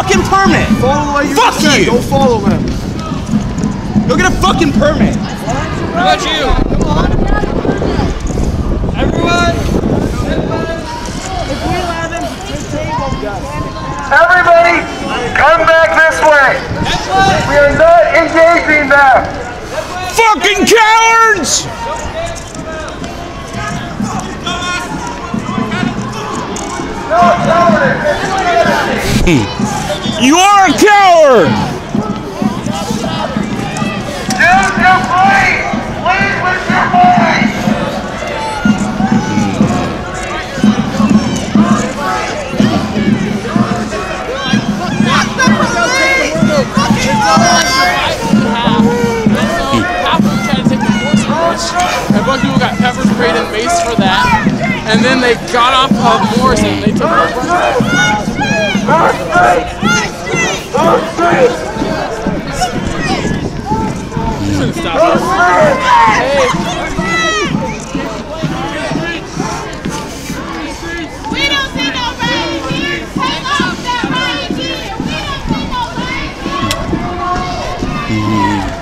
fucking permit. Follow what you Fuck said. you. Don't follow him. Go get a fucking permit. What about you? Everyone? Everybody, come back this way. We are not engaging them. Fucking cowards! No cowardice. Hmm. You are a coward! Use your brain. Lead with your mind. Half of them tried to take the force march. And a people got pepper sprayed and mace for that. And then they got off of Morris and they took Shouldn't We don't no here. Take off that We don't no here.